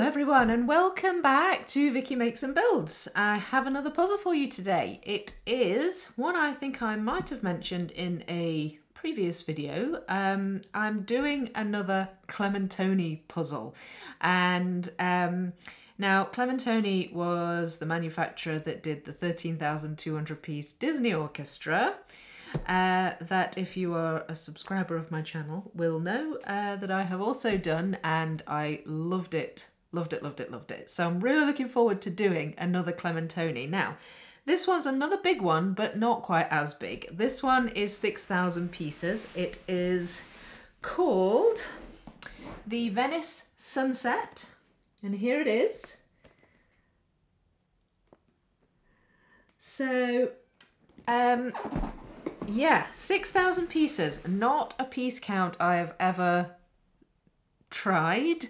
Everyone and welcome back to Vicky Makes and Builds. I have another puzzle for you today. It is one I think I might have mentioned in a previous video. Um, I'm doing another Clementoni puzzle and um, now Clementoni was the manufacturer that did the 13,200 piece Disney Orchestra uh, that if you are a subscriber of my channel will know uh, that I have also done and I loved it, loved it, loved it, loved it. So I'm really looking forward to doing another Clementoni. Now, this one's another big one, but not quite as big. This one is 6,000 pieces. It is called the Venice Sunset. And here it is. So, um, yeah, 6,000 pieces. Not a piece count I have ever tried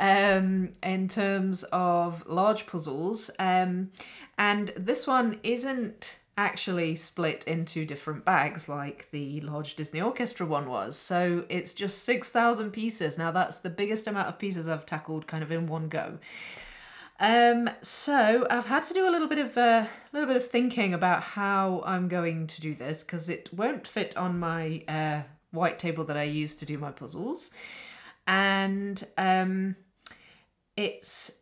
um, in terms of large puzzles. Um, and this one isn't actually split into different bags like the large Disney Orchestra one was. So it's just 6,000 pieces. Now that's the biggest amount of pieces I've tackled kind of in one go. Um, so I've had to do a little bit of a uh, little bit of thinking about how I'm going to do this because it won't fit on my uh, white table that I use to do my puzzles, and um, it's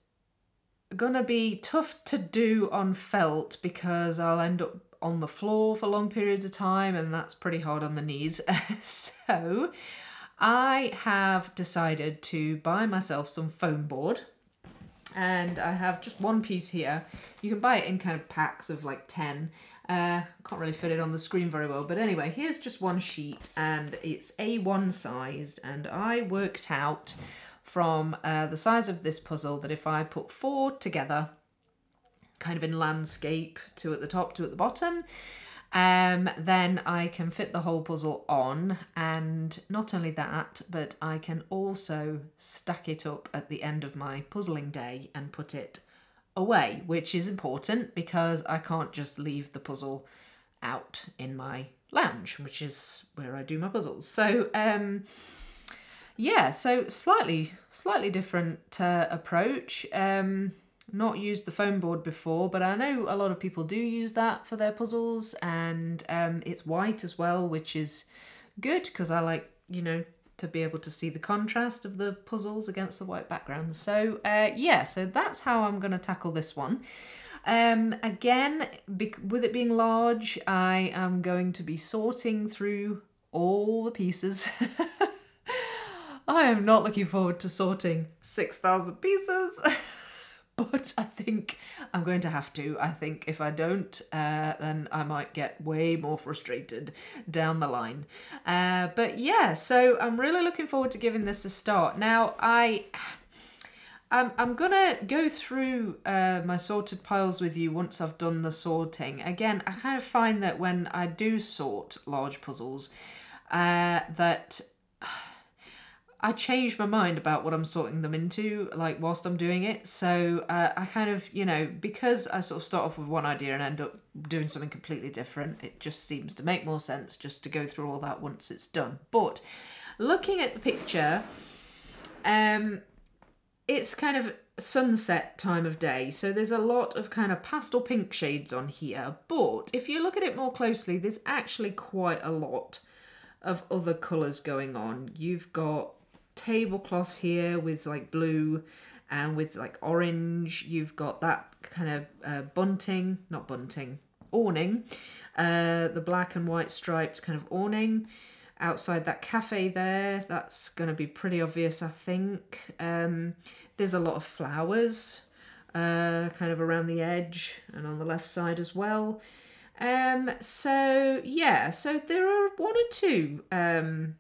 gonna be tough to do on felt because I'll end up on the floor for long periods of time, and that's pretty hard on the knees. so I have decided to buy myself some foam board and I have just one piece here. You can buy it in kind of packs of like 10. Uh, can't really fit it on the screen very well, but anyway, here's just one sheet and it's A1 sized and I worked out from uh, the size of this puzzle that if I put four together, kind of in landscape, two at the top, two at the bottom, um, then I can fit the whole puzzle on and not only that, but I can also stack it up at the end of my puzzling day and put it away, which is important because I can't just leave the puzzle out in my lounge, which is where I do my puzzles. So, um, yeah, so slightly, slightly different uh, approach. Um, not used the foam board before, but I know a lot of people do use that for their puzzles, and um, it's white as well, which is good because I like, you know, to be able to see the contrast of the puzzles against the white background. So uh, yeah, so that's how I'm going to tackle this one. Um, again, with it being large, I am going to be sorting through all the pieces. I am not looking forward to sorting 6,000 pieces. but I think I'm going to have to. I think if I don't, uh, then I might get way more frustrated down the line. Uh, but yeah, so I'm really looking forward to giving this a start. Now, I. I'm, I'm gonna go through uh, my sorted piles with you once I've done the sorting. Again, I kind of find that when I do sort large puzzles, uh, that I change my mind about what I'm sorting them into, like whilst I'm doing it. So uh, I kind of, you know, because I sort of start off with one idea and end up doing something completely different, it just seems to make more sense just to go through all that once it's done. But looking at the picture, um, it's kind of sunset time of day so there's a lot of kind of pastel pink shades on here but if you look at it more closely there's actually quite a lot of other colours going on you've got tablecloths here with like blue and with like orange. You've got that kind of uh, bunting, not bunting, awning. Uh, the black and white striped kind of awning. Outside that cafe there, that's going to be pretty obvious, I think. Um, there's a lot of flowers uh, kind of around the edge and on the left side as well. Um, so yeah, so there are one or two um,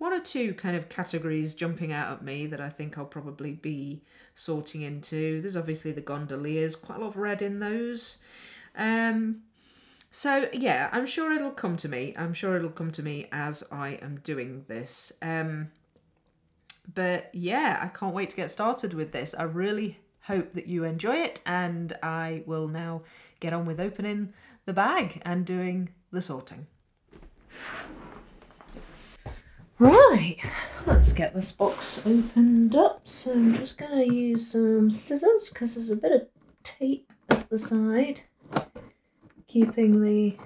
one or two kind of categories jumping out at me that I think I'll probably be sorting into. There's obviously the gondoliers, quite a lot of red in those. Um, so yeah, I'm sure it'll come to me. I'm sure it'll come to me as I am doing this. Um, but yeah, I can't wait to get started with this. I really hope that you enjoy it and I will now get on with opening the bag and doing the sorting. Right, let's get this box opened up. So I'm just going to use some scissors because there's a bit of tape at the side keeping the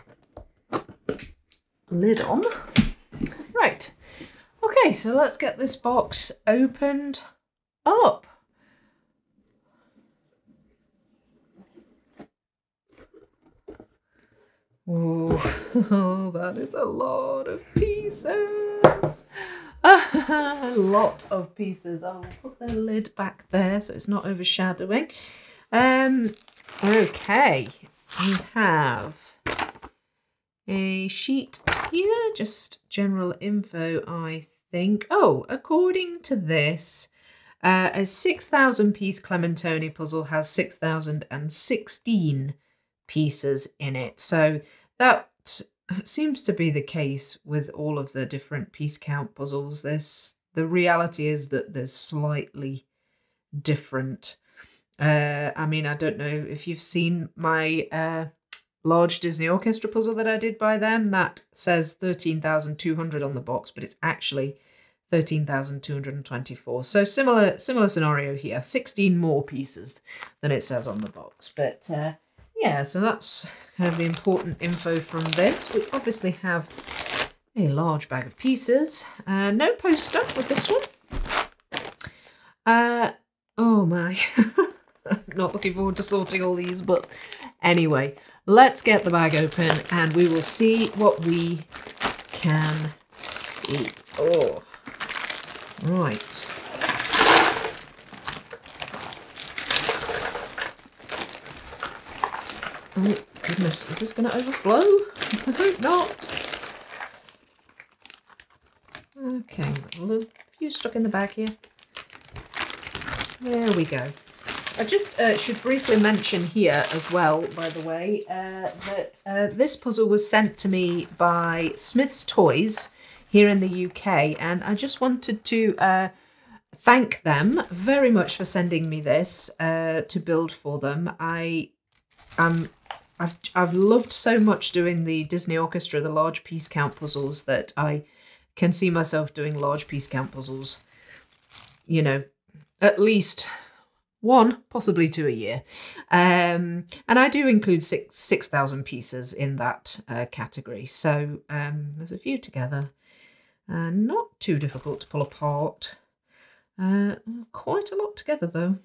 lid on. Right, okay, so let's get this box opened up. Oh, that is a lot of pieces. a lot of pieces. I'll put the lid back there so it's not overshadowing. Um, okay, we have a sheet here, just general info, I think. Oh, according to this, uh, a 6,000 piece Clementoni puzzle has 6,016 pieces in it. So that seems to be the case with all of the different piece count puzzles. This the reality is that there's slightly different. Uh, I mean, I don't know if you've seen my uh, large Disney Orchestra puzzle that I did by them. That says 13,200 on the box, but it's actually 13,224. So similar similar scenario here. 16 more pieces than it says on the box. But uh, yeah, so that's kind of the important info from this. We obviously have a large bag of pieces. Uh, no poster with this one. Uh, oh my. Not looking forward to sorting all these, but anyway, let's get the bag open and we will see what we can see. Oh, right. Oh goodness, is this going to overflow? I hope not. Okay, a few stuck in the bag here. There we go. I just uh, should briefly mention here as well, by the way, uh, that uh, this puzzle was sent to me by Smyths Toys here in the UK, and I just wanted to uh, thank them very much for sending me this uh, to build for them. I am I've I've loved so much doing the Disney Orchestra, the large piece count puzzles that I can see myself doing large piece count puzzles. You know, at least one, possibly two a year. Um, and I do include six six thousand pieces in that uh, category. So um, there's a few together. Uh, not too difficult to pull apart. Uh, quite a lot together though.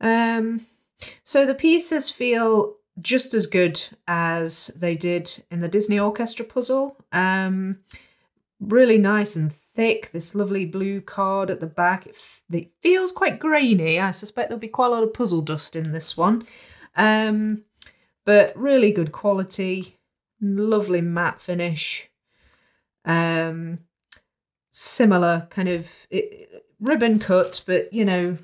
Um, so the pieces feel just as good as they did in the Disney Orchestra puzzle. Um, really nice and thick. This lovely blue card at the back. It, it, feels quite grainy. I suspect there'll be quite a lot of puzzle dust in this one. Um, but really good quality. Lovely matte finish. Um, similar kind of it, ribbon cut, but you know,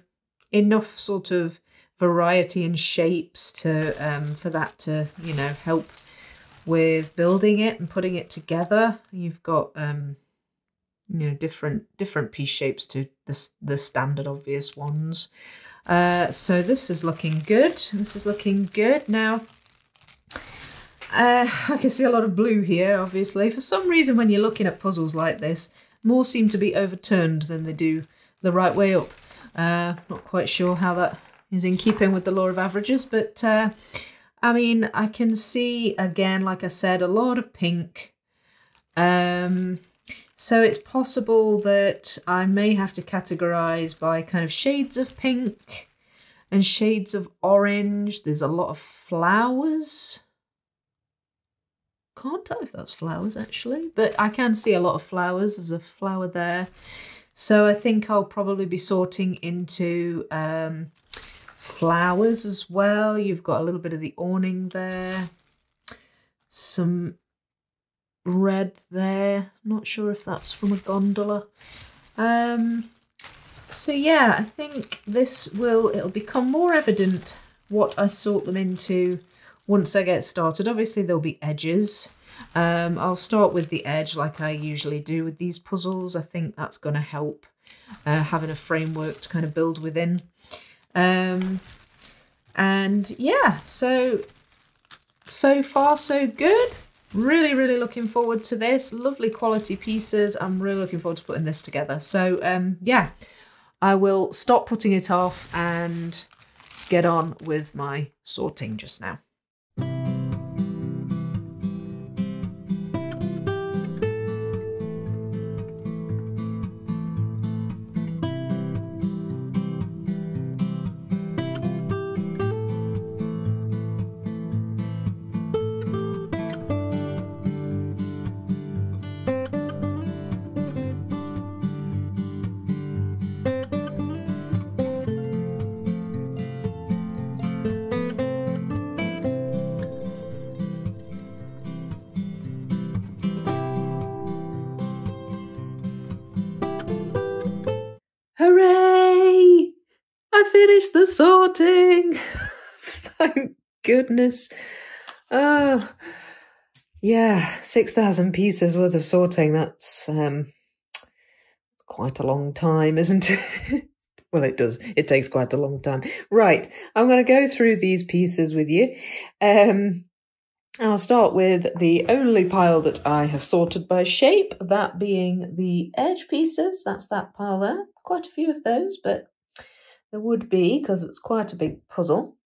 enough sort of variety in shapes to um, for that to you know help with building it and putting it together. You've got um, you know different different piece shapes to the the standard obvious ones. Uh, so this is looking good. This is looking good now. Uh, I can see a lot of blue here, obviously. For some reason, when you're looking at puzzles like this, more seem to be overturned than they do the right way up. Uh, not quite sure how that is in keeping with the law of averages. But uh, I mean, I can see again, like I said, a lot of pink. Um, so it's possible that I may have to categorize by kind of shades of pink and shades of orange. There's a lot of flowers. Can't tell if that's flowers actually, but I can see a lot of flowers. There's a flower there. So I think I'll probably be sorting into um, flowers as well. You've got a little bit of the awning there. Some red there. Not sure if that's from a gondola. Um, so yeah, I think this will, it'll become more evident what I sort them into once I get started. Obviously there'll be edges. Um, I'll start with the edge like I usually do with these puzzles. I think that's going to help uh, having a framework to kind of build within. Um, and yeah, so so far so good. really, really looking forward to this. Lovely quality pieces. I'm really looking forward to putting this together. So um, yeah, I will stop putting it off and get on with my sorting just now. Goodness. Oh, yeah, 6,000 pieces worth of sorting. That's um, quite a long time, isn't it? well, it does. It takes quite a long time. Right, I'm going to go through these pieces with you. Um, I'll start with the only pile that I have sorted by shape, that being the edge pieces. That's that pile there. Quite a few of those, but there would be because it's quite a big puzzle.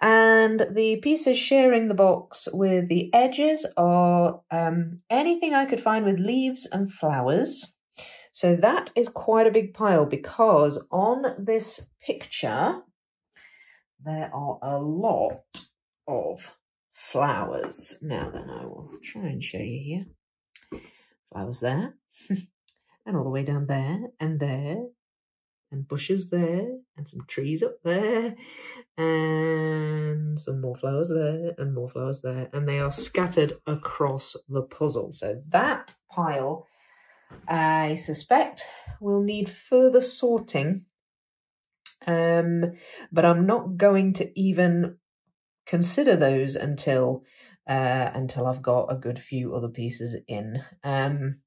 And the pieces sharing the box with the edges are um, anything I could find with leaves and flowers. So that is quite a big pile because on this picture, there are a lot of flowers. Now then, I will try and show you here. Flowers there, and all the way down there, and there, and bushes there, and some trees up there, and some more flowers there, and more flowers there, and they are scattered across the puzzle. So that pile, I suspect, will need further sorting. Um, but I'm not going to even consider those until uh, until I've got a good few other pieces in. Um,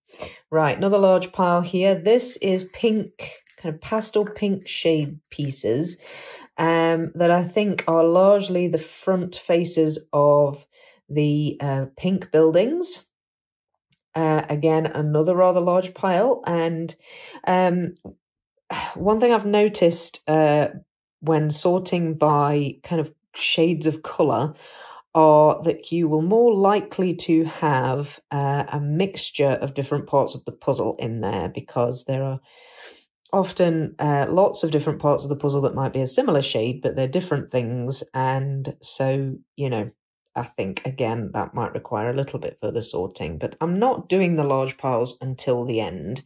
right, another large pile here. This is pink, kind of pastel pink shade pieces um, that I think are largely the front faces of the uh, pink buildings. Uh, again, another rather large pile. And um, one thing I've noticed uh, when sorting by kind of shades of colour are that you will more likely to have uh, a mixture of different parts of the puzzle in there because there are often uh, lots of different parts of the puzzle that might be a similar shade, but they're different things. And so, you know, I think again that might require a little bit further sorting, but I'm not doing the large piles until the end.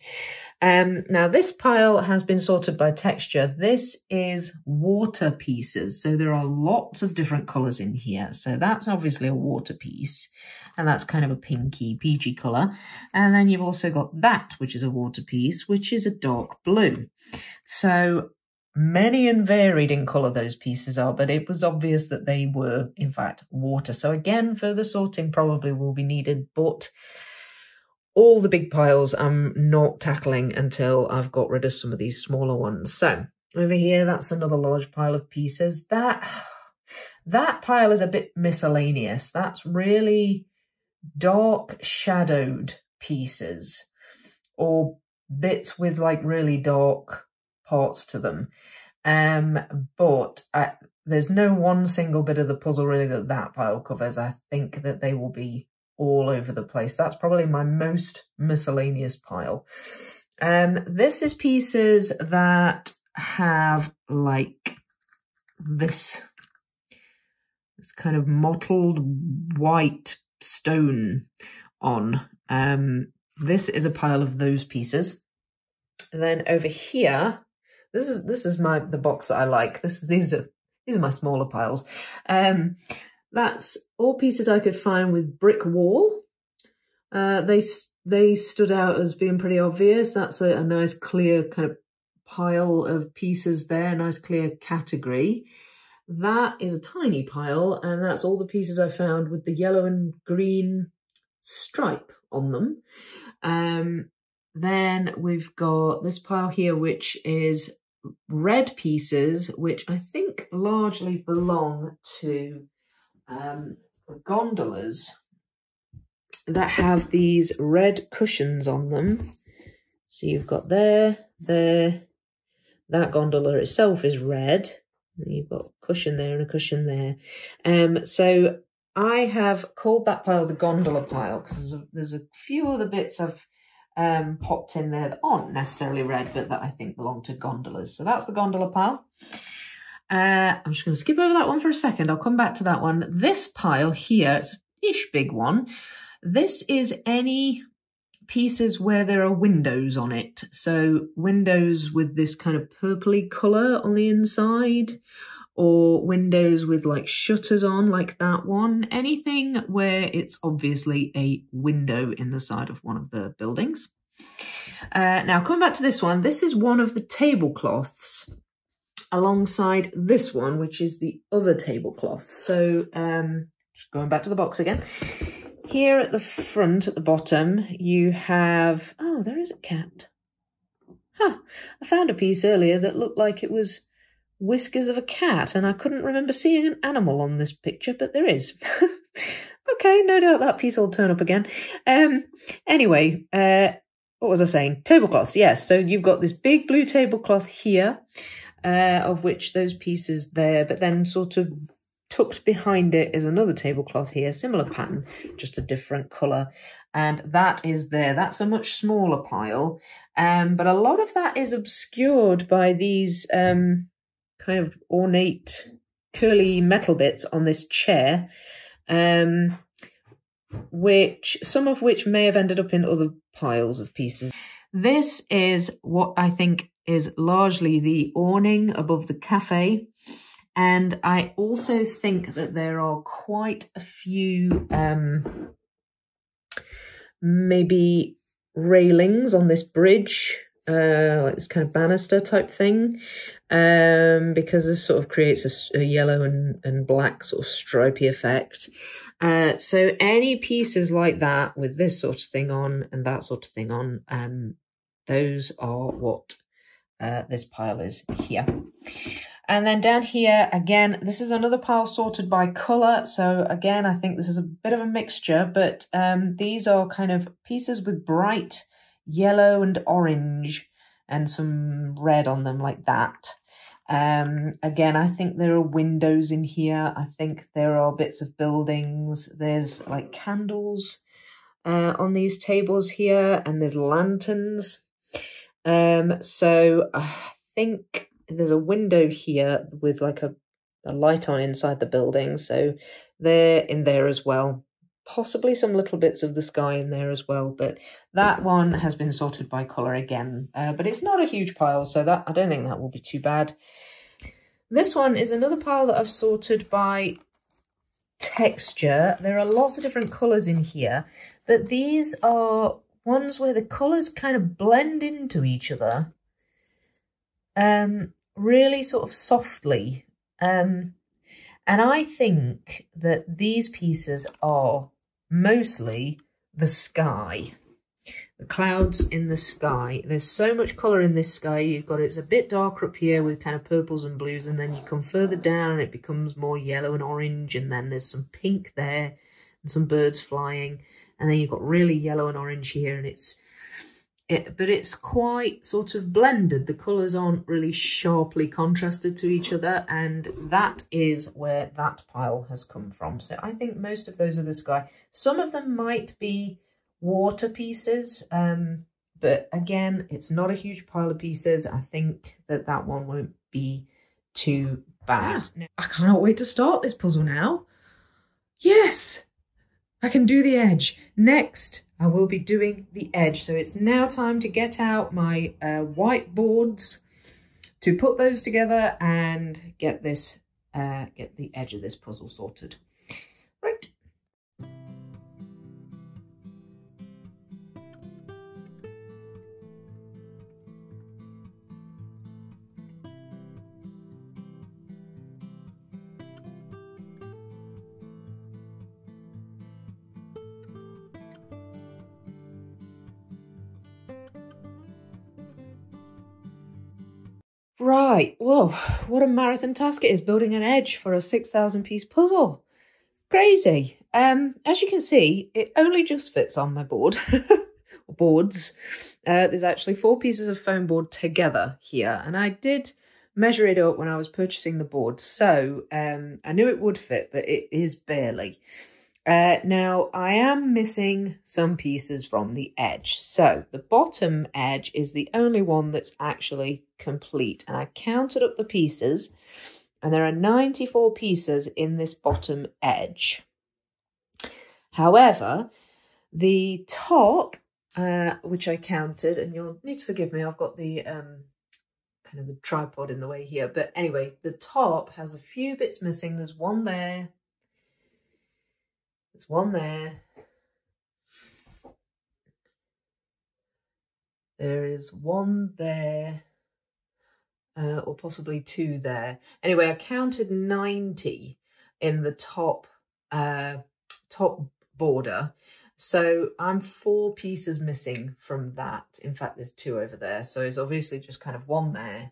Um, now this pile has been sorted by texture. This is water pieces, so there are lots of different colours in here. So that's obviously a water piece, and that's kind of a pinky, peachy colour. And then you've also got that, which is a water piece, which is a dark blue. So Many and varied in colour those pieces are, but it was obvious that they were, in fact, water. So again, further sorting probably will be needed, but all the big piles I'm not tackling until I've got rid of some of these smaller ones. So over here, that's another large pile of pieces. That, that pile is a bit miscellaneous. That's really dark shadowed pieces or bits with like really dark parts to them. Um, but I, there's no one single bit of the puzzle really that that pile covers. I think that they will be all over the place. That's probably my most miscellaneous pile. Um, this is pieces that have like this, this kind of mottled white stone on. Um, this is a pile of those pieces. And then over here, this is this is my the box that I like. This these are these are my smaller piles. Um, that's all pieces I could find with brick wall. Uh, they they stood out as being pretty obvious. That's a, a nice clear kind of pile of pieces there, nice clear category. That is a tiny pile, and that's all the pieces I found with the yellow and green stripe on them. Um, then we've got this pile here, which is red pieces, which I think largely belong to um, gondolas. that have these red cushions on them. So you've got there, there, that gondola itself is red. You've got a cushion there and a cushion there. Um, so I have called that pile the gondola pile because there's a, there's a few other bits I've um, popped in there that aren't necessarily red, but that I think belong to gondolas. So that's the gondola pile. Uh, I'm just going to skip over that one for a second. I'll come back to that one. This pile here, it's a ish big one. This is any pieces where there are windows on it. So windows with this kind of purpley colour on the inside or windows with like shutters on like that one. Anything where it's obviously a window in the side of one of the buildings. Uh, now coming back to this one, this is one of the tablecloths alongside this one, which is the other tablecloth. So um, just going back to the box again. Here at the front, at the bottom, you have... Oh, there is a cat. Huh. I found a piece earlier that looked like it was whiskers of a cat, and I couldn't remember seeing an animal on this picture, but there is. okay, no doubt that piece will turn up again. Um, anyway, uh, what was I saying? Tablecloths, yes. So you've got this big blue tablecloth here, uh, of which those pieces there, but then sort of tucked behind it is another tablecloth here, similar pattern, just a different colour. And that is there. That's a much smaller pile. Um, but a lot of that is obscured by these um, kind of ornate curly metal bits on this chair, um, which some of which may have ended up in other piles of pieces. This is what I think is largely the awning above the cafe. And I also think that there are quite a few um, maybe railings on this bridge uh, like this kind of banister type thing, um, because this sort of creates a, a, yellow and, and black sort of stripy effect. Uh, so any pieces like that with this sort of thing on and that sort of thing on, um, those are what uh, this pile is here. And then down here, again, this is another pile sorted by colour. So again, I think this is a bit of a mixture, but um, these are kind of pieces with bright yellow and orange and some red on them like that. Um, again, I think there are windows in here. I think there are bits of buildings. There's like candles uh, on these tables here and there's lanterns. Um, so I think there's a window here with like a, a light on inside the building. So they're in there as well. Possibly some little bits of the sky in there as well but that one has been sorted by colour again. Uh, but it's not a huge pile so that I don't think that will be too bad. This one is another pile that I've sorted by texture. There are lots of different colours in here but these are ones where the colours kind of blend into each other um really sort of softly um and I think that these pieces are mostly the sky. The clouds in the sky. There's so much colour in this sky. You've got it's a bit darker up here with kind of purples and blues, and then you come further down and it becomes more yellow and orange, and then there's some pink there and some birds flying, and then you've got really yellow and orange here, and it's it, but it's quite sort of blended. The colours aren't really sharply contrasted to each other, and that is where that pile has come from. So I think most of those are the sky. Some of them might be water pieces, um, but again, it's not a huge pile of pieces. I think that that one won't be too bad. Yeah. I cannot wait to start this puzzle now. Yes, I can do the edge. Next, I will be doing the edge. So it's now time to get out my uh, whiteboards to put those together and get this, uh, get the edge of this puzzle sorted. Right, whoa, what a marathon task it is building an edge for a 6,000 piece puzzle. Crazy. Um, as you can see, it only just fits on my board, boards. Uh, there's actually four pieces of foam board together here, and I did measure it up when I was purchasing the board, so um, I knew it would fit, but it is barely. Uh, now, I am missing some pieces from the edge. So, the bottom edge is the only one that's actually complete. And I counted up the pieces, and there are 94 pieces in this bottom edge. However, the top, uh, which I counted, and you'll need to forgive me, I've got the um, kind of the tripod in the way here. But anyway, the top has a few bits missing. There's one there, there's one there. There is one there, uh, or possibly two there. Anyway, I counted 90 in the top uh, top border. So I'm four pieces missing from that. In fact, there's two over there. So it's obviously just kind of one there,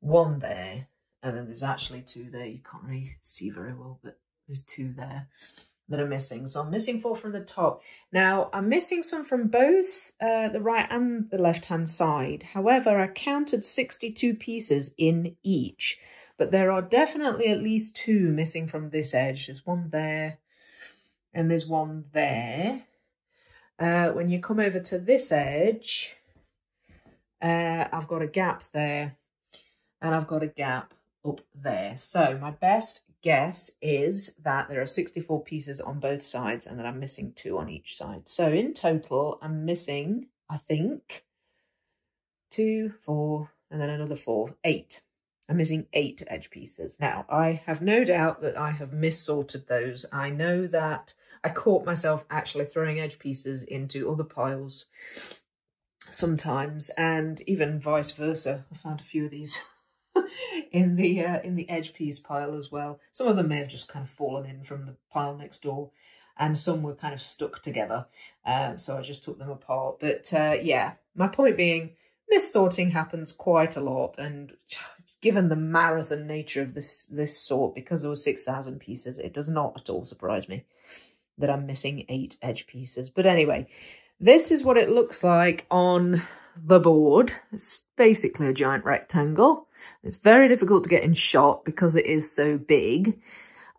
one there, and then there's actually two there. You can't really see very well, but there's two there that are missing. So I'm missing four from the top. Now, I'm missing some from both uh, the right and the left-hand side. However, I counted 62 pieces in each, but there are definitely at least two missing from this edge. There's one there and there's one there. Uh, when you come over to this edge, uh, I've got a gap there and I've got a gap up there. So my best guess is that there are 64 pieces on both sides and that I'm missing two on each side. So in total, I'm missing, I think, two, four, and then another four, eight. I'm missing eight edge pieces. Now, I have no doubt that I have missorted those. I know that I caught myself actually throwing edge pieces into other piles sometimes, and even vice versa. I found a few of these in the uh, in the edge piece pile as well. Some of them may have just kind of fallen in from the pile next door, and some were kind of stuck together. Uh, so I just took them apart. But uh, yeah, my point being, missorting happens quite a lot, and given the marathon nature of this this sort, because there were six thousand pieces, it does not at all surprise me that I'm missing eight edge pieces. But anyway, this is what it looks like on the board. It's basically a giant rectangle. It's very difficult to get in shot because it is so big.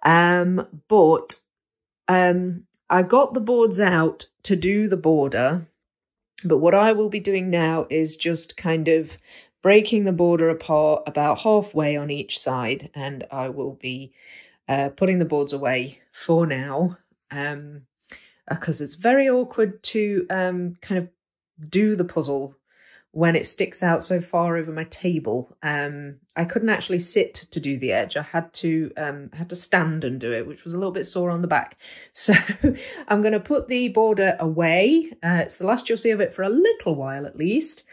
Um, but um, I got the boards out to do the border. But what I will be doing now is just kind of breaking the border apart about halfway on each side. And I will be uh, putting the boards away for now. Um, because it's very awkward to um, kind of do the puzzle when it sticks out so far over my table. Um, I couldn't actually sit to do the edge. I had to um, had to stand and do it, which was a little bit sore on the back. So I'm going to put the border away. Uh, it's the last you'll see of it for a little while at least.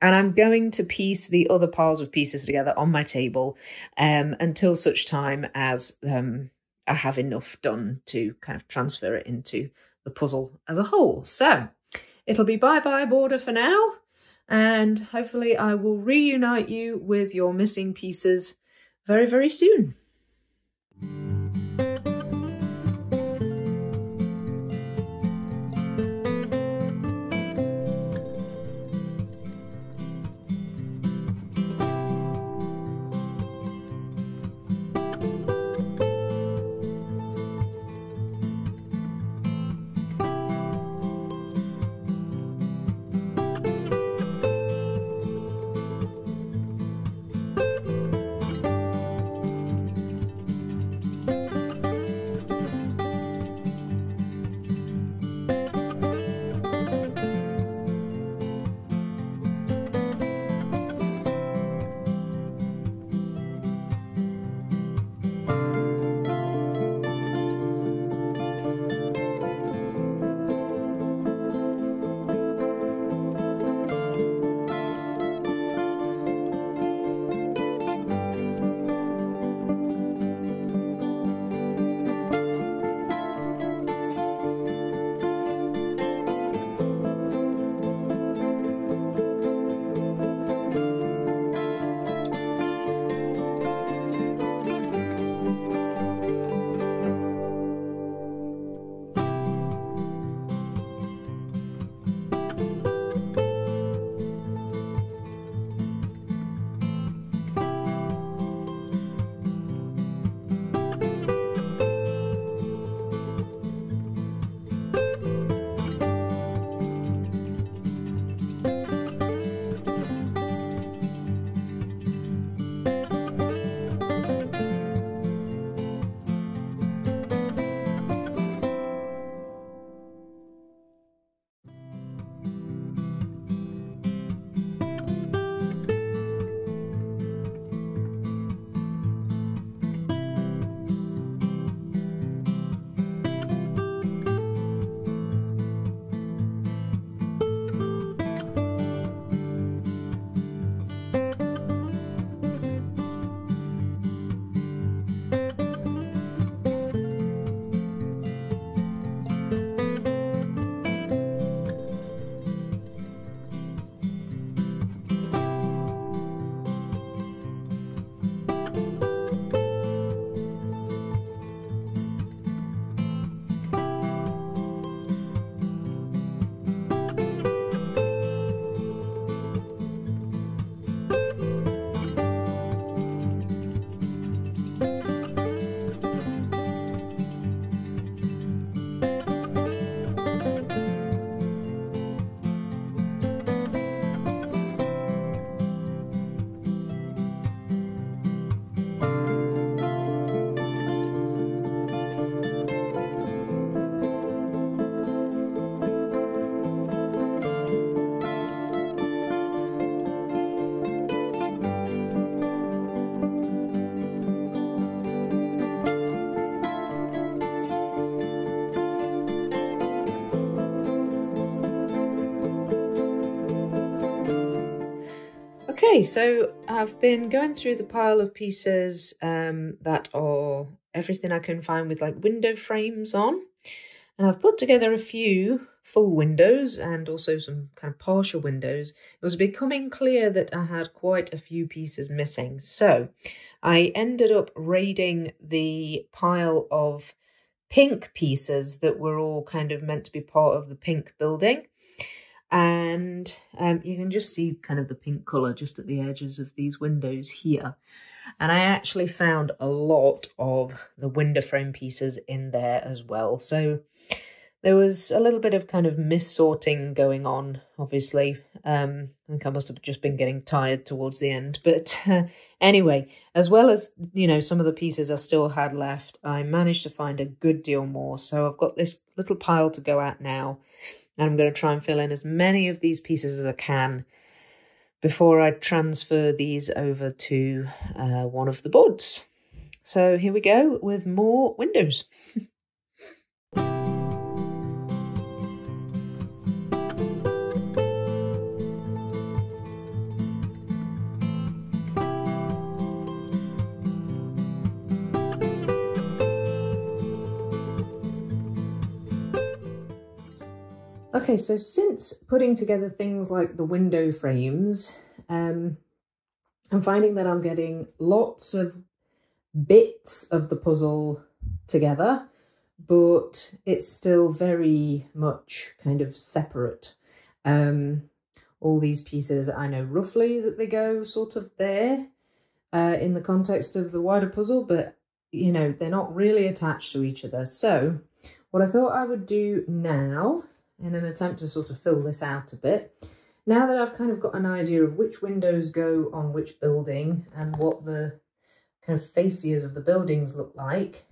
And I'm going to piece the other piles of pieces together on my table um, until such time as um, I have enough done to kind of transfer it into the puzzle as a whole. So it'll be bye-bye border for now and hopefully I will reunite you with your missing pieces very, very soon. Okay, so I've been going through the pile of pieces um, that are everything I can find with like window frames on. And I've put together a few full windows and also some kind of partial windows. It was becoming clear that I had quite a few pieces missing. So I ended up raiding the pile of pink pieces that were all kind of meant to be part of the pink building and um, you can just see kind of the pink colour just at the edges of these windows here. And I actually found a lot of the window frame pieces in there as well. So there was a little bit of kind of mis-sorting going on, obviously. Um, I think I must have just been getting tired towards the end. But uh, anyway, as well as, you know, some of the pieces I still had left, I managed to find a good deal more. So I've got this little pile to go at now. And I'm going to try and fill in as many of these pieces as I can before I transfer these over to uh, one of the boards. So here we go with more windows. Okay, so since putting together things like the window frames, um, I'm finding that I'm getting lots of bits of the puzzle together, but it's still very much kind of separate. Um, all these pieces, I know roughly that they go sort of there uh, in the context of the wider puzzle, but you know, they're not really attached to each other. So what I thought I would do now in an attempt to sort of fill this out a bit. Now that I've kind of got an idea of which windows go on which building and what the kind of facias of the buildings look like,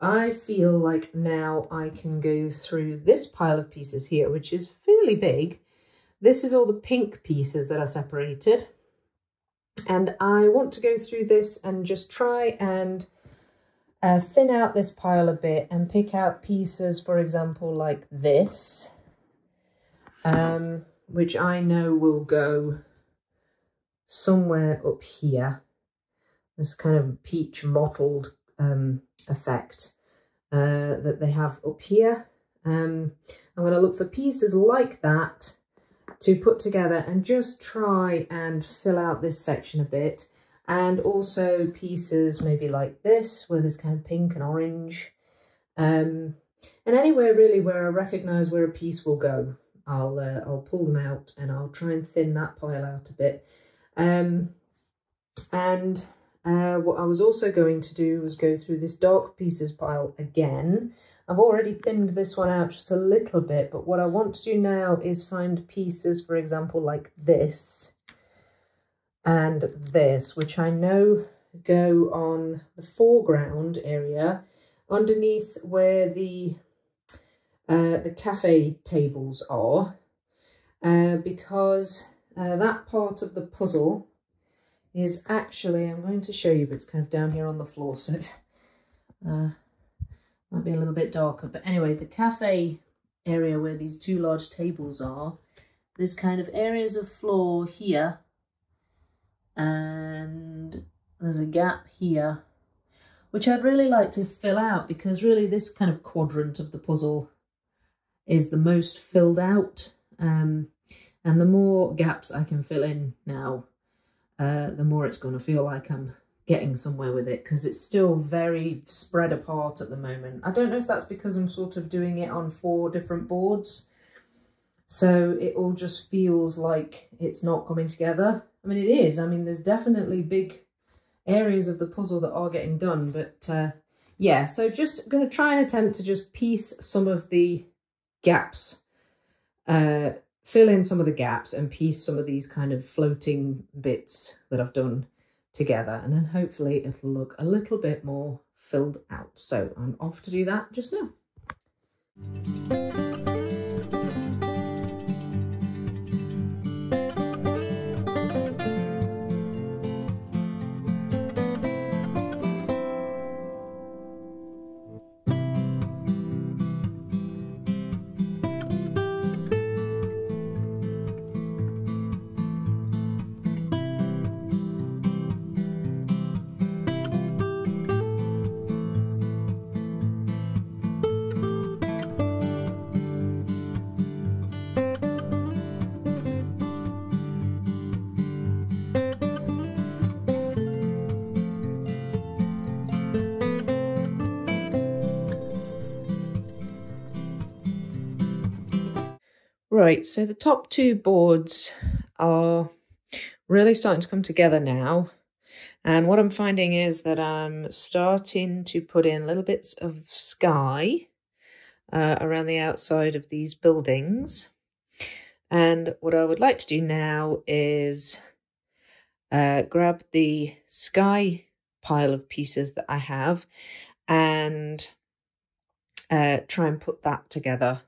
I feel like now I can go through this pile of pieces here, which is fairly big. This is all the pink pieces that are separated. And I want to go through this and just try and uh, thin out this pile a bit and pick out pieces, for example, like this, um, which I know will go somewhere up here. This kind of peach mottled um, effect uh, that they have up here. Um, I'm going to look for pieces like that to put together and just try and fill out this section a bit and also pieces maybe like this where there's kind of pink and orange. Um, and anywhere really where I recognise where a piece will go I'll uh, I'll pull them out and I'll try and thin that pile out a bit. Um, and uh, what I was also going to do was go through this dark pieces pile again. I've already thinned this one out just a little bit but what I want to do now is find pieces for example like this and this, which I know go on the foreground area underneath where the uh, the cafe tables are uh, because uh, that part of the puzzle is actually, I'm going to show you, but it's kind of down here on the floor, so it uh, might be a little bit darker. But anyway, the cafe area where these two large tables are, there's kind of areas of floor here and there's a gap here which I'd really like to fill out because really this kind of quadrant of the puzzle is the most filled out um, and the more gaps I can fill in now uh, the more it's going to feel like I'm getting somewhere with it because it's still very spread apart at the moment. I don't know if that's because I'm sort of doing it on four different boards so it all just feels like it's not coming together I mean, it is. I mean, there's definitely big areas of the puzzle that are getting done, but uh, yeah, so just going to try and attempt to just piece some of the gaps, uh, fill in some of the gaps and piece some of these kind of floating bits that I've done together. And then hopefully it'll look a little bit more filled out. So I'm off to do that just now. Right, so the top two boards are really starting to come together now. And what I'm finding is that I'm starting to put in little bits of sky uh, around the outside of these buildings. And what I would like to do now is uh, grab the sky pile of pieces that I have and uh, try and put that together.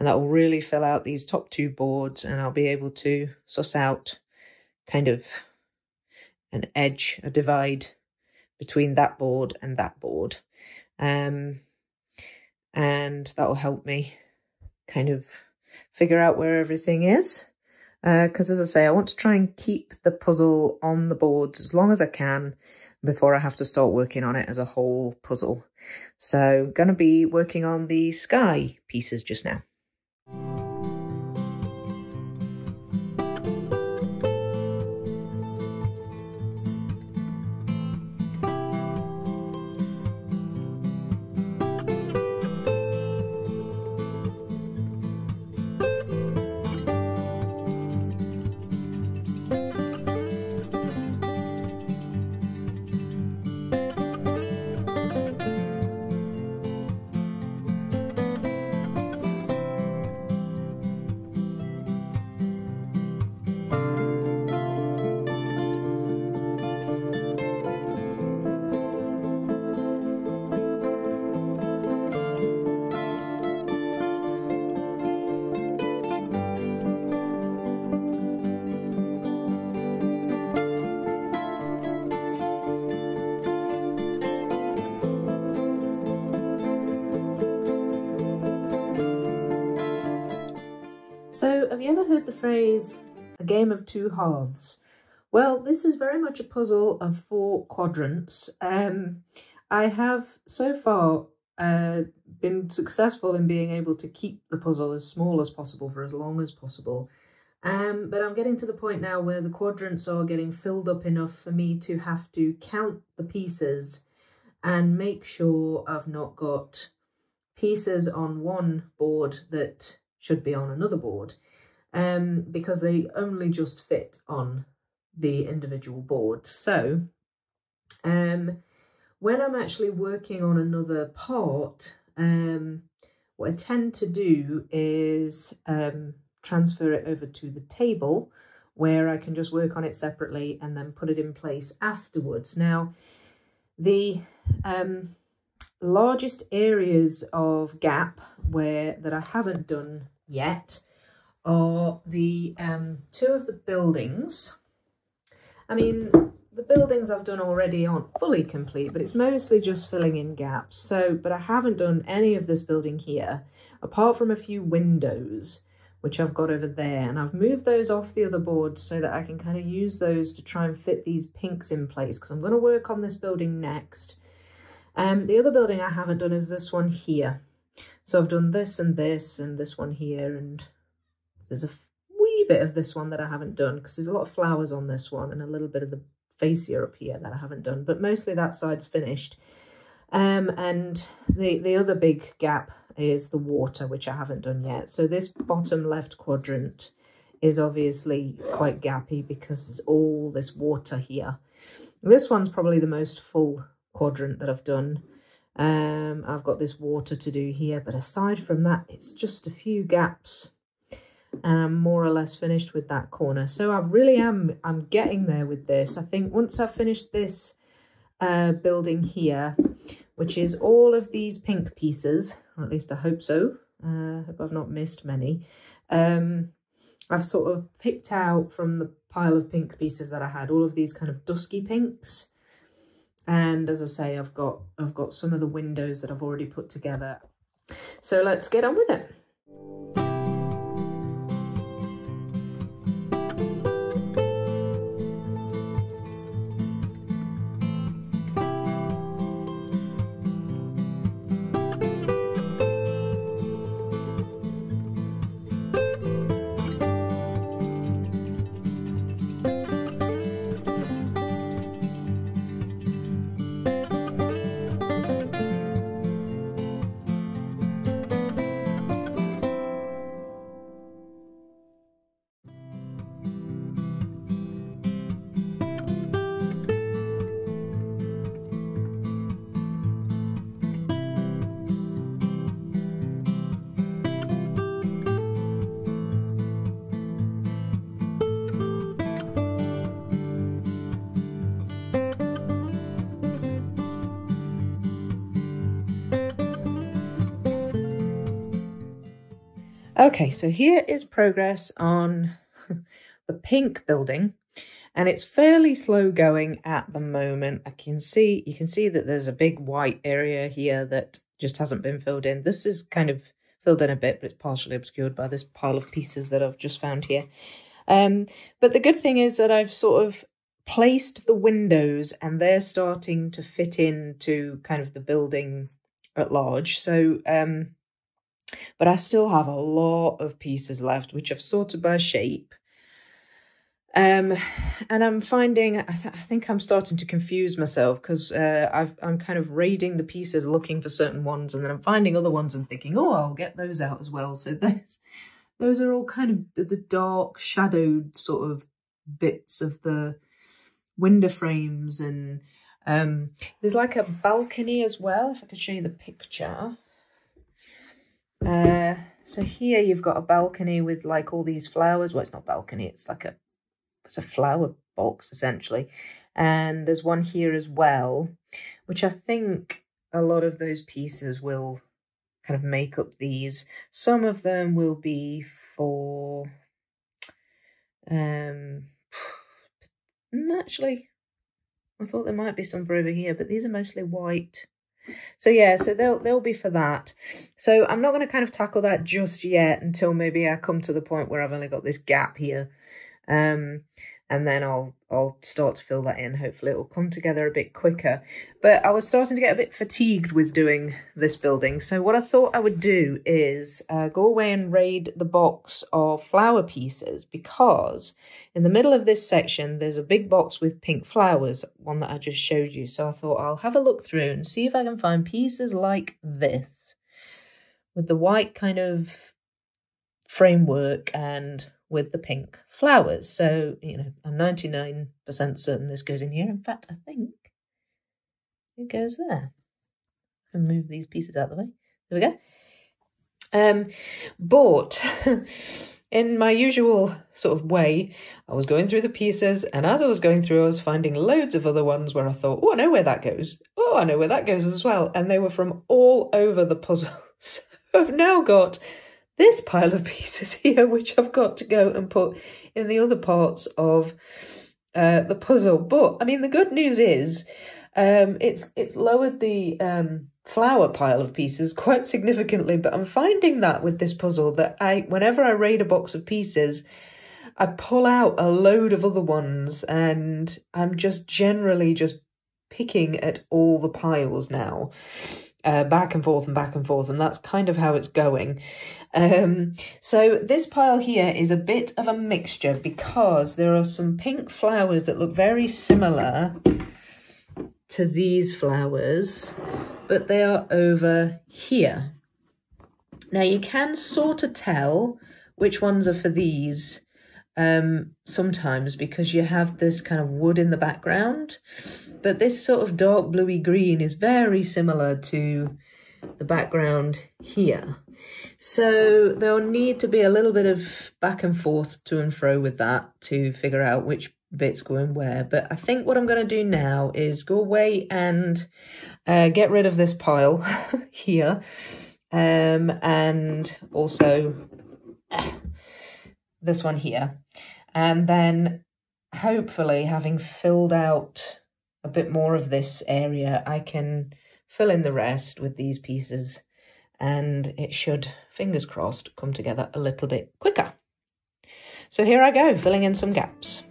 And that will really fill out these top two boards and I'll be able to suss out kind of an edge, a divide between that board and that board. Um, and that will help me kind of figure out where everything is. Because uh, as I say, I want to try and keep the puzzle on the boards as long as I can before I have to start working on it as a whole puzzle. So going to be working on the sky pieces just now. You ever heard the phrase, a game of two halves? Well, this is very much a puzzle of four quadrants. Um, I have so far uh, been successful in being able to keep the puzzle as small as possible for as long as possible. Um, but I'm getting to the point now where the quadrants are getting filled up enough for me to have to count the pieces and make sure I've not got pieces on one board that should be on another board um, because they only just fit on the individual boards. So um, when I'm actually working on another part, um, what I tend to do is um, transfer it over to the table where I can just work on it separately and then put it in place afterwards. Now, the um, largest areas of gap where that I haven't done yet are the um, two of the buildings. I mean, the buildings I've done already aren't fully complete, but it's mostly just filling in gaps. So, but I haven't done any of this building here, apart from a few windows, which I've got over there. And I've moved those off the other boards so that I can kind of use those to try and fit these pinks in place, because I'm going to work on this building next. Um, the other building I haven't done is this one here. So I've done this and this and this one here and there's a wee bit of this one that I haven't done because there's a lot of flowers on this one and a little bit of the fascia up here that I haven't done, but mostly that side's finished. Um, and the, the other big gap is the water, which I haven't done yet. So this bottom left quadrant is obviously quite gappy because there's all this water here. This one's probably the most full quadrant that I've done. Um, I've got this water to do here, but aside from that, it's just a few gaps and I'm more or less finished with that corner. So I really am, I'm getting there with this. I think once I've finished this uh, building here, which is all of these pink pieces, or at least I hope so, uh, hope I've not missed many, um, I've sort of picked out from the pile of pink pieces that I had, all of these kind of dusky pinks. And as I say, I've got I've got some of the windows that I've already put together. So let's get on with it. Okay, so here is progress on the pink building and it's fairly slow going at the moment. I can see you can see that there's a big white area here that just hasn't been filled in. This is kind of filled in a bit, but it's partially obscured by this pile of pieces that I've just found here. Um, but the good thing is that I've sort of placed the windows and they're starting to fit into kind of the building at large. So, um, but I still have a lot of pieces left, which I've sorted by shape. Um, and I'm finding, I, th- I think I'm starting to confuse myself because uh, I've, I'm kind of raiding the pieces looking for certain ones, and then I'm finding other ones and thinking, oh, I'll get those out as well. So those, those are all kind of the, the dark, shadowed sort of bits of the window frames, and um, there's like a balcony as well. If I could show you the picture. Uh, so here you've got a balcony with like all these flowers. Well, it's not balcony, it's like a it's a flower box essentially. And there's one here as well, which I think a lot of those pieces will kind of make up these. Some of them will be for um actually I thought there might be some for over here, but these are mostly white. So yeah, so they'll they'll be for that. So I'm not going to kind of tackle that just yet until maybe I come to the point where I've only got this gap here. Um, and then I'll I'll start to fill that in. Hopefully, it will come together a bit quicker. But I was starting to get a bit fatigued with doing this building, so what I thought I would do is uh, go away and raid the box of flower pieces because in the middle of this section there's a big box with pink flowers, one that I just showed you. So I thought I'll have a look through and see if I can find pieces like this with the white kind of framework and with the pink flowers. So, you know, I'm 99% certain this goes in here. In fact, I think it goes there. And move these pieces out of the way. There we go. Um, but in my usual sort of way, I was going through the pieces, and as I was going through, I was finding loads of other ones where I thought, oh, I know where that goes. Oh, I know where that goes as well. And they were from all over the puzzle. So I've now got this pile of pieces here, which I've got to go and put in the other parts of uh, the puzzle. But I mean, the good news is um, it's it's lowered the um, flower pile of pieces quite significantly. But I'm finding that with this puzzle that I, whenever I raid a box of pieces, I pull out a load of other ones, and I'm just generally just picking at all the piles now uh, back and forth and back and forth, and that's kind of how it's going. Um, so this pile here is a bit of a mixture because there are some pink flowers that look very similar to these flowers, but they are over here. Now you can sort of tell which ones are for these um, sometimes because you have this kind of wood in the background. But this sort of dark bluey green is very similar to the background here. So there'll need to be a little bit of back and forth to and fro with that to figure out which bits going where. But I think what I'm going to do now is go away and uh, get rid of this pile here. Um, and also uh, this one here. And then hopefully having filled out a bit more of this area, I can fill in the rest with these pieces and it should, fingers crossed, come together a little bit quicker. So here I go, filling in some gaps.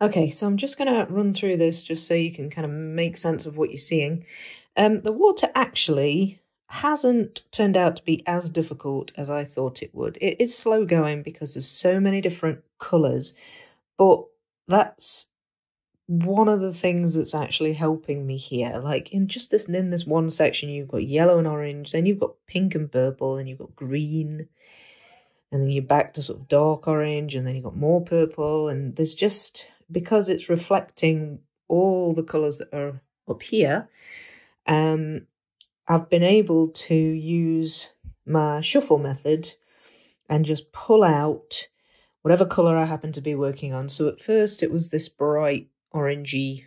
Okay, so I'm just going to run through this just so you can kind of make sense of what you're seeing. Um, the water actually hasn't turned out to be as difficult as I thought it would. It is slow going because there's so many different colours, but that's one of the things that's actually helping me here. Like in just this in this one section, you've got yellow and orange, then you've got pink and purple, and you've got green, and then you're back to sort of dark orange, and then you've got more purple, and there's just because it's reflecting all the colours that are up here. Um, I've been able to use my shuffle method and just pull out whatever colour I happen to be working on. So at first it was this bright orangey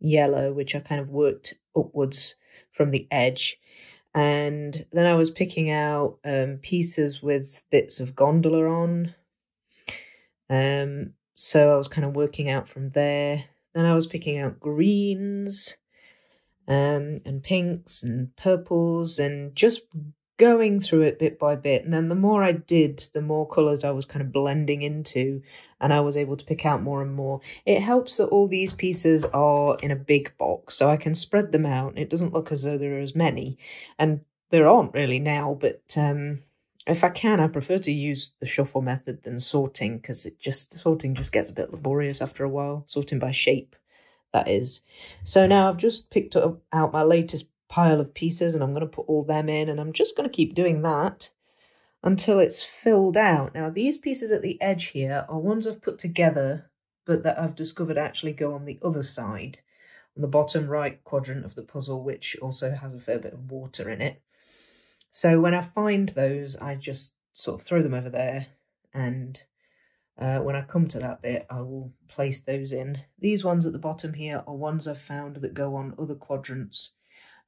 yellow, which I kind of worked upwards from the edge. And then I was picking out um, pieces with bits of gondola on. Um, so I was kind of working out from there. Then I was picking out greens um, and pinks and purples and just going through it bit by bit. And then the more I did, the more colours I was kind of blending into, and I was able to pick out more and more. It helps that all these pieces are in a big box, so I can spread them out. It doesn't look as though there are as many, and there aren't really now, but um, if I can, I prefer to use the shuffle method than sorting because it just sorting just gets a bit laborious after a while. Sorting by shape, that is. So now I've just picked up, out my latest pile of pieces and I'm going to put all them in and I'm just going to keep doing that until it's filled out. Now these pieces at the edge here are ones I've put together but that I've discovered actually go on the other side, on the bottom right quadrant of the puzzle which also has a fair bit of water in it. So when I find those I just sort of throw them over there and uh, when I come to that bit, I will place those in. These ones at the bottom here are ones I've found that go on other quadrants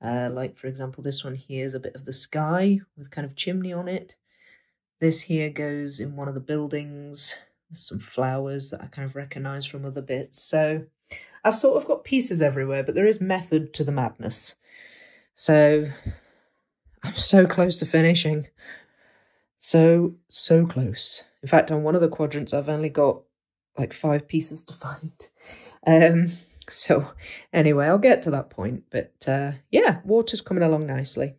uh, like, for example, this one here is a bit of the sky with kind of chimney on it. This here goes in one of the buildings. There's some flowers that I kind of recognise from other bits. So I've sort of got pieces everywhere, but there is method to the madness. So I'm so close to finishing. So, so close. In fact, on one of the quadrants, I've only got like five pieces to find. Um, so anyway, I'll get to that point. But uh, yeah, water's coming along nicely.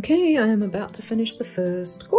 Okay, I am about to finish the first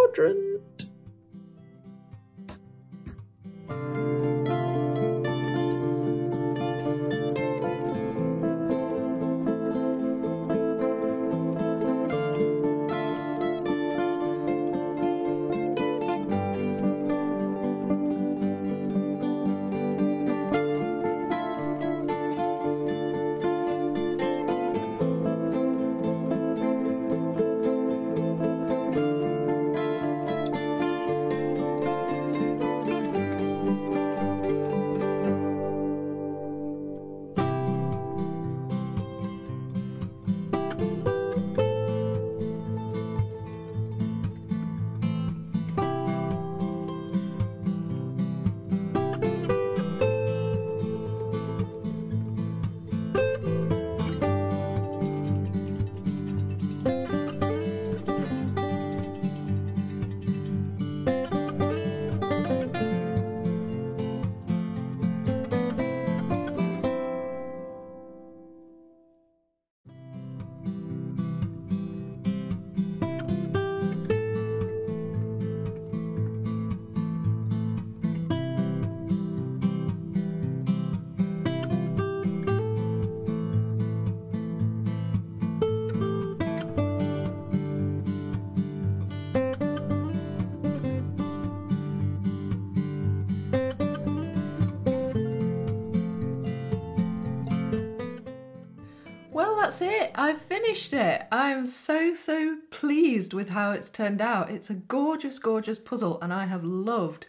it. I've finished it. I'm so, so pleased with how it's turned out. It's a gorgeous, gorgeous puzzle, and I have loved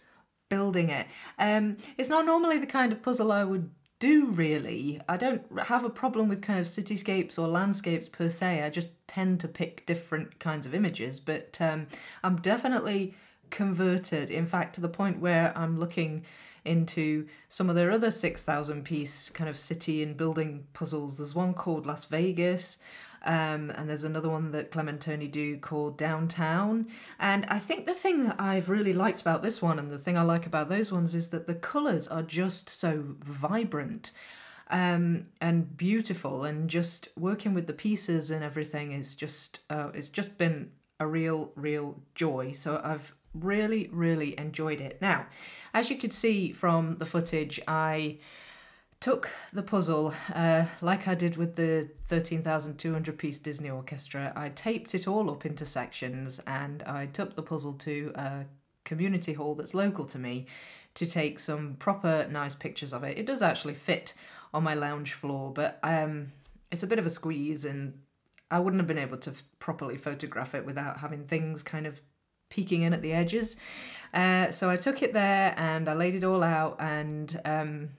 building it. Um, it's not normally the kind of puzzle I would do really. I don't have a problem with kind of cityscapes or landscapes per se. I just tend to pick different kinds of images, but um, I'm definitely converted. In fact, to the point where I'm looking into some of their other 6,000 piece kind of city and building puzzles. There's one called Las Vegas. Um, and there's another one that Clementoni do called Downtown. And I think the thing that I've really liked about this one and the thing I like about those ones is that the colours are just so vibrant um, and beautiful and just working with the pieces and everything is just uh, it's just been a real real joy so I've really really enjoyed it now as you could see from the footage I took the puzzle, uh, like I did with the 13,200 piece Disney Orchestra, I taped it all up into sections and I took the puzzle to a community hall that's local to me to take some proper nice pictures of it. It does actually fit on my lounge floor, but um, it's a bit of a squeeze and I wouldn't have been able to properly photograph it without having things kind of peeking in at the edges. Uh, so I took it there and I laid it all out and um,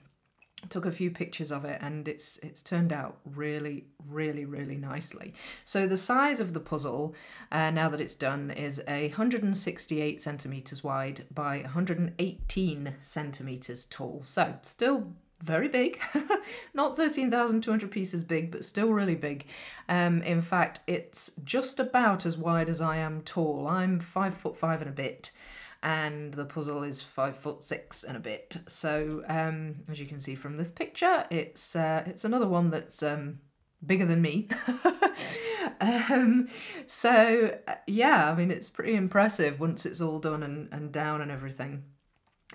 took a few pictures of it and it's it's turned out really really really nicely so the size of the puzzle uh, now that it's done is a 168 centimeters wide by 118 centimeters tall so still very big not 13,200 pieces big but still really big um, in fact it's just about as wide as I am tall I'm five foot five and a bit and the puzzle is five foot six and a bit. So um, as you can see from this picture, it's uh, it's another one that's um, bigger than me. um, so uh, yeah, I mean it's pretty impressive once it's all done and, and down and everything.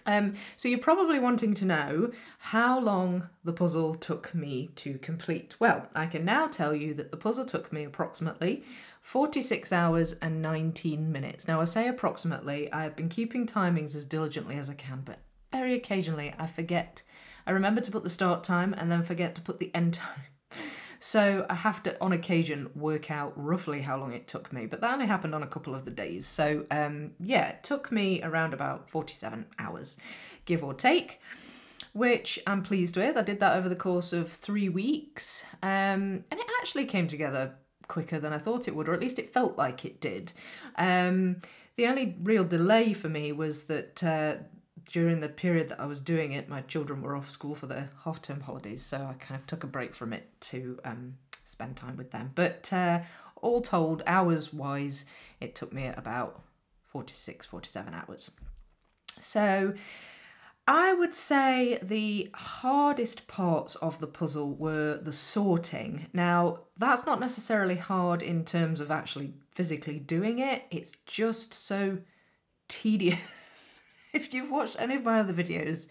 Um, so you're probably wanting to know how long the puzzle took me to complete. Well, I can now tell you that the puzzle took me approximately 46 hours and 19 minutes. Now I say approximately, I've been keeping timings as diligently as I can, but very occasionally I forget. I remember to put the start time and then forget to put the end time. So I have to, on occasion, work out roughly how long it took me, but that only happened on a couple of the days. So um, yeah, it took me around about 47 hours, give or take, which I'm pleased with. I did that over the course of three weeks, um, and it actually came together quicker than I thought it would, or at least it felt like it did. Um, the only real delay for me was that uh, during the period that I was doing it, my children were off school for their half term holidays, so I kind of took a break from it to um, spend time with them. But uh, all told, hours wise, it took me about 46, 47 hours. So I would say the hardest parts of the puzzle were the sorting. Now, that's not necessarily hard in terms of actually physically doing it, it's just so tedious. if you've watched any of my other videos,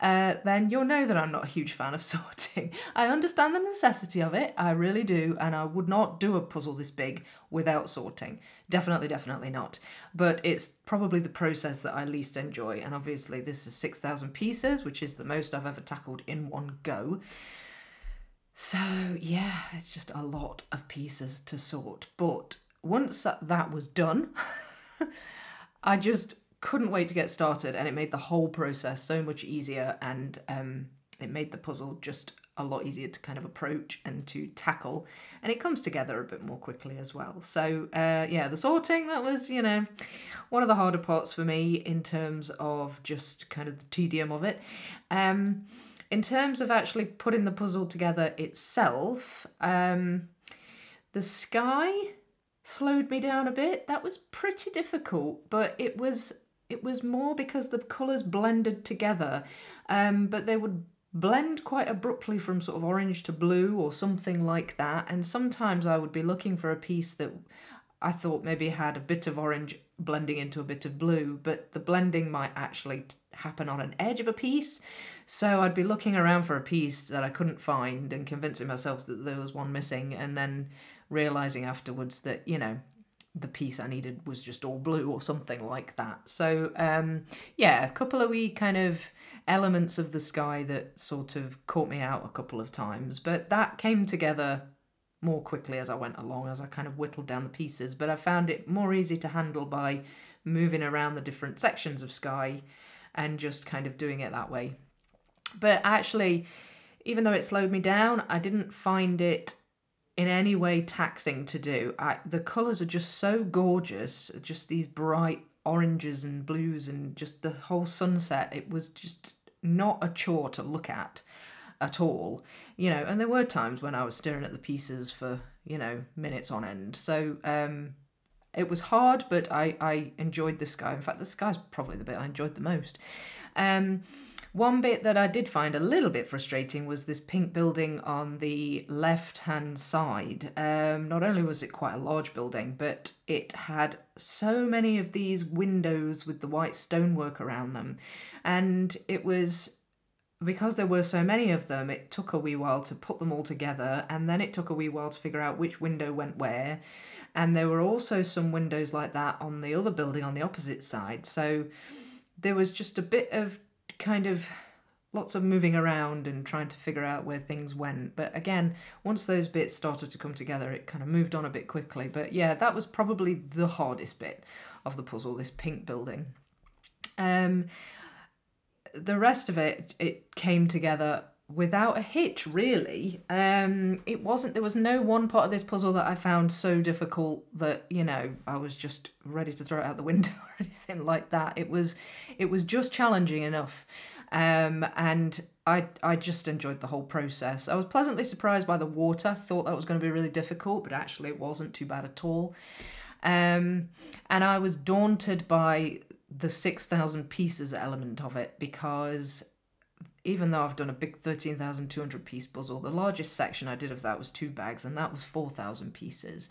uh, then you'll know that I'm not a huge fan of sorting. I understand the necessity of it, I really do, and I would not do a puzzle this big without sorting. Definitely, definitely not. But it's probably the process that I least enjoy, and obviously this is 6,000 pieces, which is the most I've ever tackled in one go. So yeah, it's just a lot of pieces to sort. But once that was done, I just couldn't wait to get started and it made the whole process so much easier and um, it made the puzzle just a lot easier to kind of approach and to tackle and it comes together a bit more quickly as well. So uh, yeah the sorting that was you know one of the harder parts for me in terms of just kind of the tedium of it. Um, in terms of actually putting the puzzle together itself um, the sky slowed me down a bit. That was pretty difficult but it was it was more because the colours blended together, um, but they would blend quite abruptly from sort of orange to blue or something like that. And sometimes I would be looking for a piece that I thought maybe had a bit of orange blending into a bit of blue, but the blending might actually happen on an edge of a piece. So I'd be looking around for a piece that I couldn't find and convincing myself that there was one missing, and then realizing afterwards that, you know, the piece I needed was just all blue or something like that. So um, yeah, a couple of wee kind of elements of the sky that sort of caught me out a couple of times, but that came together more quickly as I went along, as I kind of whittled down the pieces, but I found it more easy to handle by moving around the different sections of sky and just kind of doing it that way. But actually, even though it slowed me down, I didn't find it in any way taxing to do. I, the colours are just so gorgeous, just these bright oranges and blues and just the whole sunset. It was just not a chore to look at at all, you know. And there were times when I was staring at the pieces for you know minutes on end. So um, it was hard, but I I enjoyed the sky. In fact, the sky's probably the bit I enjoyed the most. Um, one bit that I did find a little bit frustrating was this pink building on the left hand side. Um, not only was it quite a large building, but it had so many of these windows with the white stonework around them. And it was because there were so many of them, it took a wee while to put them all together, and then it took a wee while to figure out which window went where. And there were also some windows like that on the other building on the opposite side. So there was just a bit of kind of lots of moving around and trying to figure out where things went. But again, once those bits started to come together, it kind of moved on a bit quickly. But yeah, that was probably the hardest bit of the puzzle, this pink building. Um, the rest of it, it came together without a hitch, really. Um, it wasn't, there was no one part of this puzzle that I found so difficult that, you know, I was just ready to throw it out the window or anything like that. It was, it was just challenging enough. Um, and I, I just enjoyed the whole process. I was pleasantly surprised by the water. Thought that was going to be really difficult, but actually it wasn't too bad at all. Um, and I was daunted by the 6,000 pieces element of it because even though I've done a big 13,200 piece puzzle, the largest section I did of that was two bags, and that was 4,000 pieces.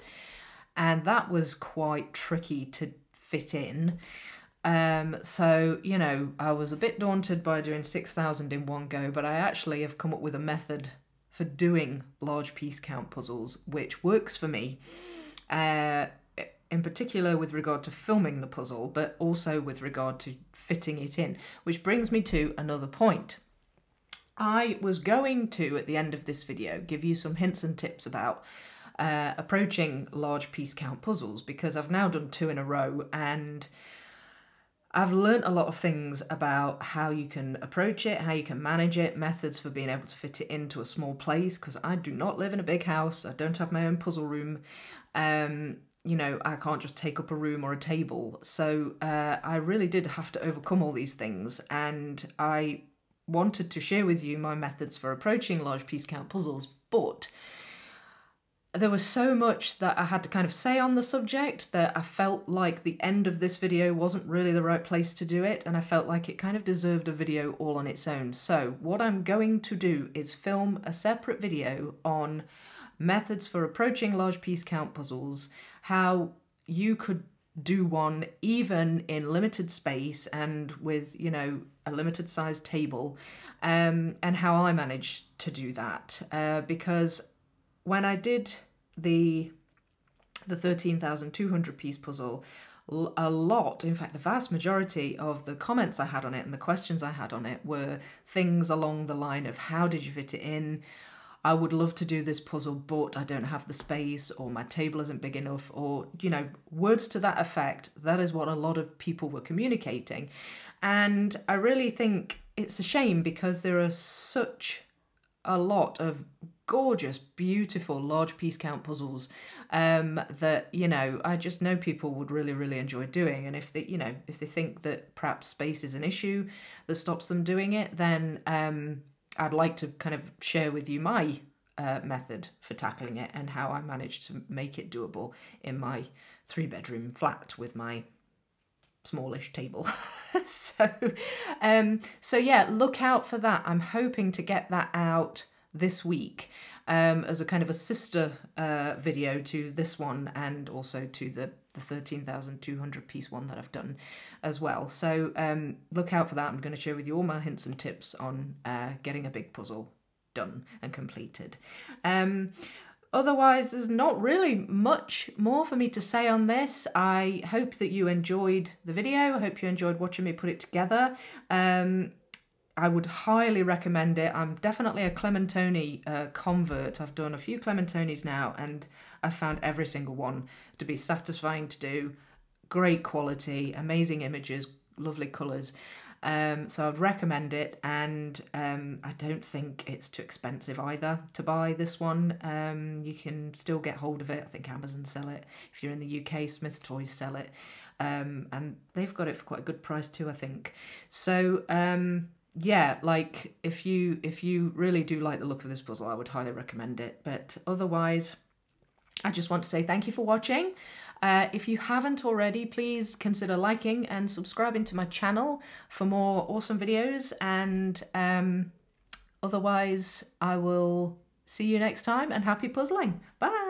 And that was quite tricky to fit in. Um, so, you know, I was a bit daunted by doing 6,000 in one go, but I actually have come up with a method for doing large piece count puzzles, which works for me. Uh, in particular with regard to filming the puzzle, but also with regard to fitting it in, which brings me to another point. I was going to, at the end of this video, give you some hints and tips about uh, approaching large piece count puzzles because I've now done two in a row and I've learnt a lot of things about how you can approach it, how you can manage it, methods for being able to fit it into a small place because I do not live in a big house, I don't have my own puzzle room. Um, you know, I can't just take up a room or a table. So uh, I really did have to overcome all these things, and I wanted to share with you my methods for approaching large piece count puzzles, but there was so much that I had to kind of say on the subject that I felt like the end of this video wasn't really the right place to do it, and I felt like it kind of deserved a video all on its own. So, what I'm going to do is film a separate video on methods for approaching large piece count puzzles, how you could do one even in limited space and with you know a limited sized table um, and how i managed to do that. Uh, because when i did the the 13200 piece puzzle a lot in fact the vast majority of the comments i had on it and the questions i had on it were things along the line of how did you fit it in I would love to do this puzzle, but I don't have the space, or my table isn't big enough, or, you know, words to that effect. That is what a lot of people were communicating. And I really think it's a shame because there are such a lot of gorgeous, beautiful, large piece count puzzles um, that you know I just know people would really, really enjoy doing. And if they, you know, if they think that perhaps space is an issue that stops them doing it, then um, I'd like to kind of share with you my uh, method for tackling it and how I managed to make it doable in my three bedroom flat with my smallish table. so, um, so yeah, look out for that. I'm hoping to get that out this week um, as a kind of a sister uh, video to this one and also to the the 13,200 piece one that I've done as well. So um, look out for that. I'm going to share with you all my hints and tips on uh, getting a big puzzle done and completed. Um, otherwise, there's not really much more for me to say on this. I hope that you enjoyed the video. I hope you enjoyed watching me put it together. Um, I would highly recommend it. I'm definitely a Clementoni uh, convert. I've done a few Clementonis now, and I've found every single one to be satisfying to do. Great quality, amazing images, lovely colours. Um, so I'd recommend it, and um, I don't think it's too expensive either to buy this one. Um, you can still get hold of it. I think Amazon sell it. If you're in the UK, Smyths Toys sell it, um, and they've got it for quite a good price too. I think. So um, yeah, like if you if you really do like the look of this puzzle, I would highly recommend it. But otherwise, I just want to say thank you for watching. Uh, if you haven't already, please consider liking and subscribing to my channel for more awesome videos. And um, otherwise, I will see you next time and happy puzzling. Bye.